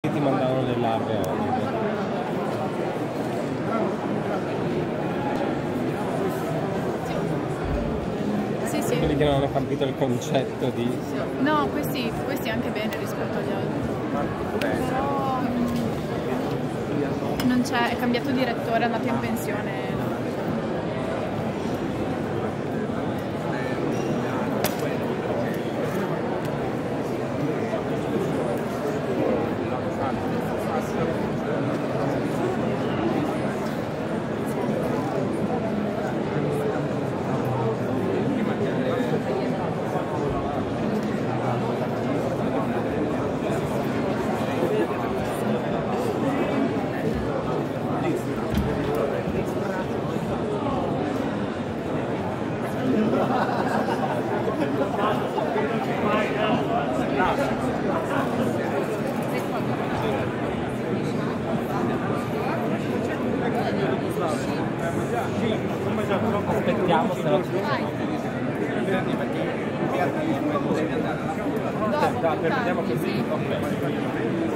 ti mandavano larve oggi. Sì, sì. Quelli che non hanno capito il concetto di... No, questi, questi anche bene rispetto agli altri. Però mm, non c'è, è cambiato direttore, è andato in pensione. Aspettiamo se no... Vediamo così. Ok.